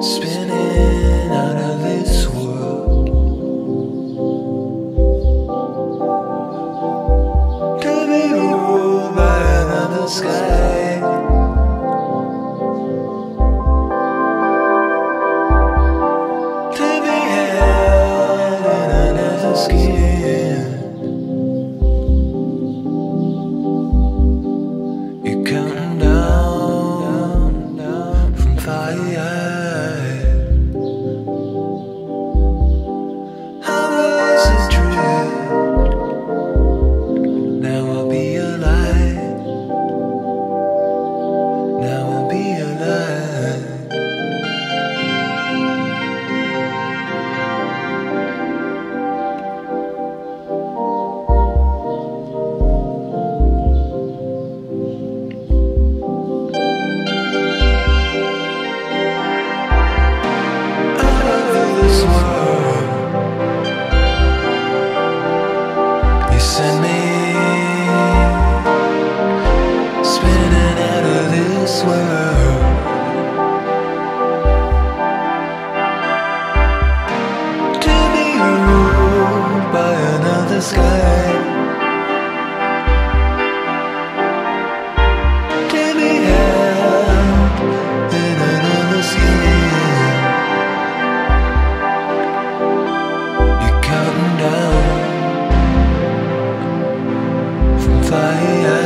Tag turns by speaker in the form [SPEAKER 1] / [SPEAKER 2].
[SPEAKER 1] spinning out of this world. To be ruled by another sky. To be held in another skin. You send me spinning out of this world. To be ruled by another sky. Fire.